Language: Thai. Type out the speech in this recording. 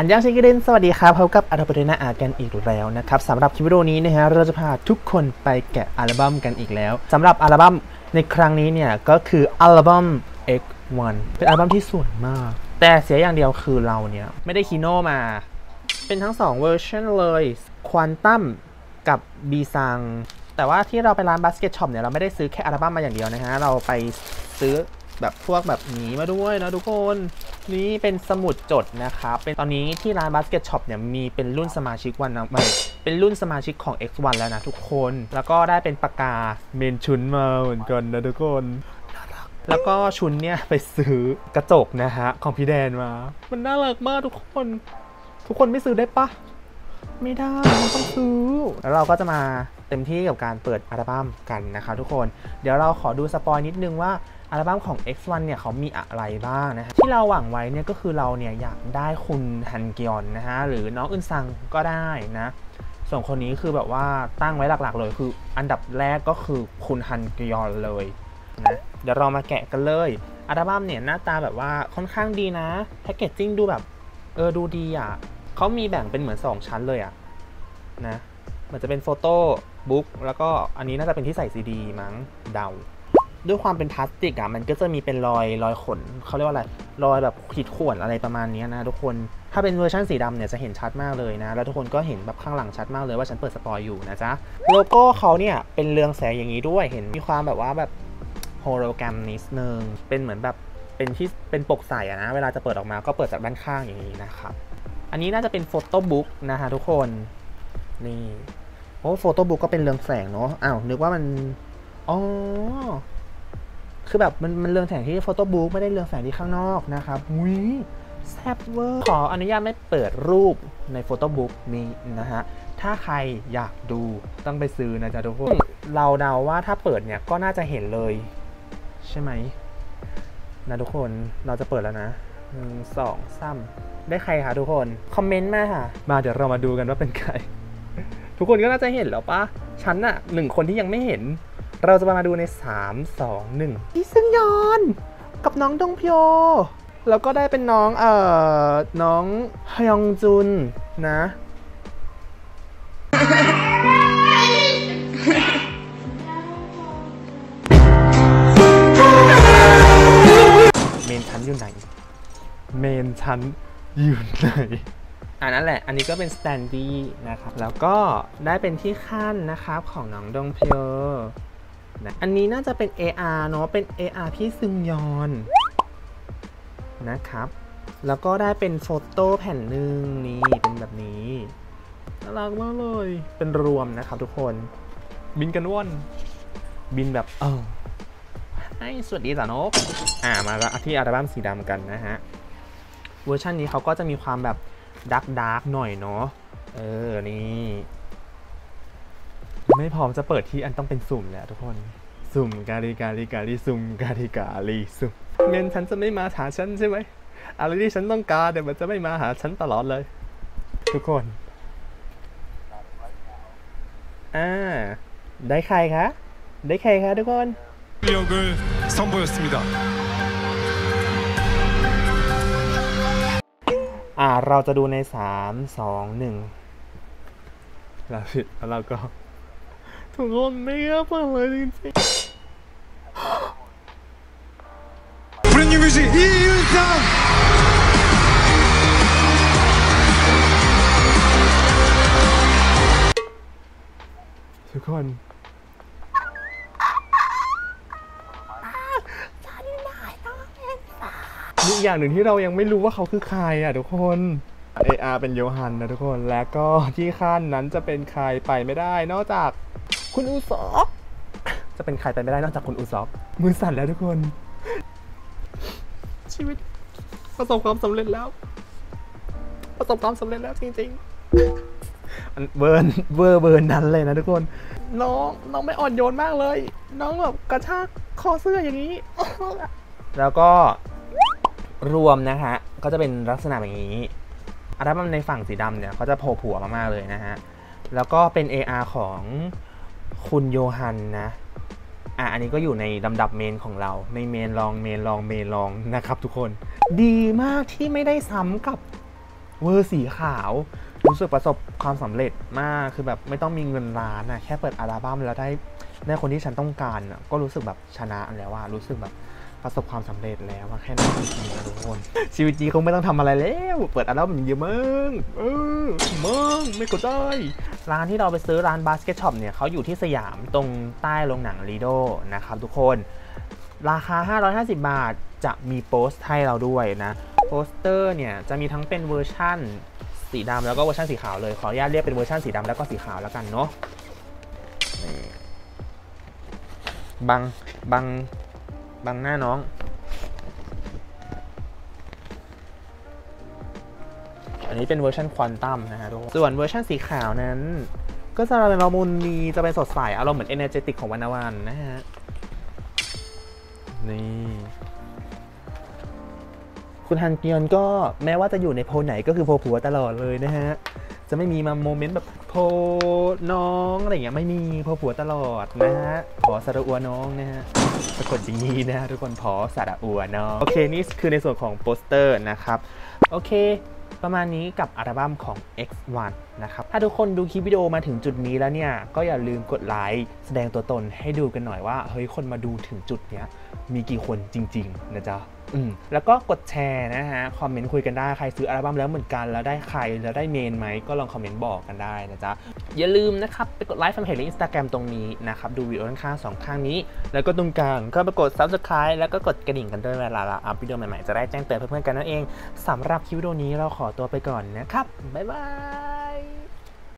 안녕 친구들สวัสดีครับพบกับอาราบเดนาอากันอีกแล้วนะครับสำหรับคลิปวิดีโอนี้นะฮะเราจะพาทุกคนไปแกะอัลบั้มกันอีกแล้วสำหรับอัลบั้มในครั้งนี้เนี่ยก็คืออัลบั้ม X1 เป็นอัลบั้มที่สวยมาก แต่เสียอย่างเดียวคือเราเนี่ย ไม่ได้ Kihno มา เป็นทั้ง2เวอร์ชันเลยควอนตัมกับบีซังแต่ว่าที่เราไปร้านบาสเกตช็อปเนี่ยเราไม่ได้ซื้อแค่อัลบั้มมาอย่างเดียวนะฮะเราไปซื้อ แบบพวกแบบนี้มาด้วยนะทุกคน นี่เป็นสมุดจดนะครับเป็นตอนนี้ที่ร้านบาสเกตช็อปเนี่ยมีเป็นรุ่นสมาชิกวันนะไม่เป็นรุ่นสมาชิกของ X1 แล้วนะทุกคน แล้วก็ได้เป็นปากกาเมนชั้นมาเหมือนกันนะทุกคนแล้วก็ชั้นเนี่ยไปซื้อกระจกนะฮะของพี่แดนมา มันน่ารักมากทุกคน ทุกคนไม่ซื้อได้ปะไม่ได้มันต้องซื้อ แล้วเราก็จะมา เต็มที่กับการเปิดอัลบั้มกันนะครับทุกคน เดี๋ยวเราขอดูสปอยนิดนึงว่าอัลบั้มของ X1 เนี่ยเขามีอะไรบ้างนะฮะที่เราหวังไว้เนี่ยก็คือเราเนี่ยอยากได้คุณฮันกยอลนะฮะหรือน้องอึนซังก็ได้นะส่วนคนนี้คือแบบว่าตั้งไว้หลักๆเลยคืออันดับแรกก็คือคุณฮันกยอลเลยนะเดี๋ยวเรามาแกะกันเลยอัลบั้มเนี่ยหน้าตาแบบว่าค่อนข้างดีนะ packaging ดูแบบเออดูดีอะเขามีแบ่งเป็นเหมือน 2 ชั้นเลยอะนะมันจะเป็น photobook แล้วก็อันนี้น่าจะเป็นที่ใส่ซีดีมั้งเดา ด้วยความเป็นพลาสติกอะมันก็จะมีเป็นรอยรอยขนเขาเรียกว่าอะไรรอยแบบขีดข่วนอะไรประมาณนี้นะทุกคนถ้าเป็นเวอร์ชันสีดำเนี่ยจะเห็นชัดมากเลยนะ แล้วทุกคนก็เห็นแบบข้างหลังชัดมากเลยว่าฉันเปิดสปอยอยู่นะจ๊ะโลโก้เขาเนี่ยเป็นเรืองแสงอย่างนี้ด้วยเห็นมีความแบบว่าแบบโฮโลแกรมนิดนึงเป็นเหมือนแบบเป็นที่เป็นปกใสอะนะเวลาจะเปิดออกมาก็เปิดจากด้านข้างอย่างนี้นะครับอันนี้น่าจะเป็นโฟโต้บุ๊กนะคะทุกคนนี่ โอ้โฟโต้บุ๊กก็เป็นเรืองแสงเนาะอ้าวนึกว่ามันอ๋อคือแบบมันมันเรืองแสงที่โฟโต้บุ๊กไม่ได้เรืองแสงที่ข้างนอกนะครับวิแซ่บเวอร์ขออนุญาตไม่เปิดรูปในโฟโต้บุ๊กนี้นะฮะถ้าใครอยากดูต้องไปซื้อนะจ๊ะทุกคนเราเดาว่าถ้าเปิดเนี่ยก็น่าจะเห็นเลย ใช่ไหมนะทุกคนเราจะเปิดแล้วนะหนึ่งสองสามได้ใครคะทุกคน คอมเมนต์มาค่ะ มาเดี๋ยวเรามาดูกันว่าเป็นใคร ทุกคนก็น่าจะเห็นแล้วปะฉันอะหนึ่งคนที่ยังไม่เห็น เราจะมาดูใน 3 2 1พี่ซึงยอนกับน้องดงพโยแล้วก็ได้เป็นน้องเอ่อ น้องฮยองจุนนะ เมนชั้นอยู่ไหน เมนชั้นอยู่ไหน อันนั้นแหละ อันนี้ก็เป็น standy นะครับ แล้วก็ได้เป็นที่คั่นนะครับของน้องดงพโยนะอันนี้น่าจะเป็น AR เนาะ เป็น AR พี่ซึงยอนนะครับ แล้วก็ได้เป็น photo แผ่นหนึ่งนี่ เป็นแบบนี้น่ารักมากเลย เป็นรวมนะครับทุกคน บินกันว่อน บินแบบเออให้สวัสดีสานกอ่า มาแล้วที่อัลบั้มสีดำกันนะฮะ เวอร์ชันนี้เขาก็จะมีความแบบ ดักดัร์กหน่อยเนาะเออนี่ ไม่พร้อมจะเปิดที่อันต้องเป็นสุ่มแล้วทุกคน สุ่มกาลิกาลิกาลิสุ่มกาลิกาลิสุ่มเมนฉันจะไม่มาหาฉันใช่ไหมอะไรที่ฉันต้องการเดี๋ยวมันจะไม่มาหาฉันตลอดเลย ทุกคนอ่าได้ใครคะ ได้ใครคะทุกคน อ่าเราจะดูในสามสองหนึ่งเราผิดแล้วเราก็ทุกคนไม่กล้าเปเลยจริงๆ Bring your music EU down ทุกคน อีกอย่างหนึ่งที่เรายังไม่รู้ว่าเขาคือใครอะทุกคน AR เป็นโยฮันนะทุกคน และก็ที่ขั้นนั้นจะเป็นใครไปไม่ได้ นอกจากคุณอุซอกจะเป็นใครไปไม่ได้นอกจากคุณอุซอกมือสั่นแล้วทุกคน ชีวิตประสบความสำเร็จแล้ว ประสบความสำเร็จแล้วจริงๆอันเบิร์นเบอร์เบิร์นนั้นเลยนะทุกคน น้องน้องไม่อ่อนโยนมากเลย น้องแบบกระชากคอเสื้ออย่างนี้ แล้วก็ รวมนะคะ ก็จะเป็นลักษณะแบบนี้อัลบั้มในฝั่งสีดำเนี่ยเขาจะโผล่ผัวมากๆเลยนะฮะ แล้วก็เป็น AR ของคุณโยฮันนะ อะ อันนี้ก็อยู่ในลำดับเมนของเราไม่เมนรองเมนรองเมนรองนะครับทุกคน ดีมากที่ไม่ได้ซ้ำกับเวอร์สีขาว รู้สึกประสบความสำเร็จมาก คือแบบไม่ต้องมีเงินล้านอะแค่เปิดอัลบั้มแล้วได้ได้คนที่ฉันต้องการก็รู้สึกแบบชนะแล้วอะรู้สึกแบบ ประสบความสำเร็จแล้วอะแค่นั้นจริงๆนะทุกคนชีวิตจริงคงไม่ต้องทำอะไรแล้ว เปิดอัลบั้มอย่างเดียวมึงเออมึงไม่กดได้ร้านที่เราไปซื้อร้านบาสเกตช็อปเนี่ยเขาอยู่ที่สยามตรงใต้โรงหนังลีโดนะครับทุกคน ราคา 550 บาทจะมีโปสให้เราด้วยนะโปสเตอร์เนี่ยจะมีทั้งเป็นเวอร์ชั่นสีดำแล้วก็เวอร์ชันสีขาวเลยขออนุญาตเรียกเป็นเวอร์ชันสีดำแล้วก็สีขาวแล้วกันเนาะบังบัง บังหน้าน้อง อันนี้เป็นเวอร์ชันควอนตัมนะฮะทุกคนส่วนเวอร์ชันสีขาวนั้น ก็จะเป็นละมุนดีจะเป็นสดใสอารมณ์เหมือน energetic ของวันวันนะฮะ นี่ คุณฮันกยอลก็แม้ว่าจะอยู่ในโพไหนก็คือโพผัวตลอดเลยนะฮะ จะไม่มีมาโมเมนต์แบบโพน้องอะไรอย่างเงี้ยไม่มีโพผัวตลอดนะฮะผอสระอัวน้องนะฮะสะกดอย่างนี้นะฮะทุกคนผอสระอัวน้องโอเคนี่คือในส่วนของโปสเตอร์นะครับ โอเค ประมาณนี้กับอัลบั้มของ X1 นะครับ ถ้าทุกคนดูคลิปวิดีโอมาถึงจุดนี้แล้วเนี่ย ก็อย่าลืมกดไลค์แสดงตัวตนให้ดูกันหน่อยว่า เฮ้ย คนมาดูถึงจุดเนี้ย มีกี่คนจริง ๆ นะจ๊ะอืมแล้วก็กดแชร์นะฮะ คอมเมนต์คุยกันได้ ใครซื้ออัลบั้มแล้วเหมือนกัน แล้วได้ใคร แล้วได้เมนไหม ก็ลองคอมเมนต์บอกกันได้นะจ๊ะ อย่าลืมนะครับ ไปกดไลค์แฟนเพจและอินสตาแกรมตรงนี้นะครับ ดูวิดีโอข้างๆสองข้างนี้ แล้วก็ตรงกลาง ก็ไปกด subscribe แล้วก็กดกระดิ่งกันด้วยเวลาเราอัพวิดีโอใหม่ๆ จะได้แจ้งเตือนเพื่อนๆกันนั่นเองสำหรับคลิปวิดีโอนี้เราขอตัวไปก่อนนะครับ บ๊ายบาย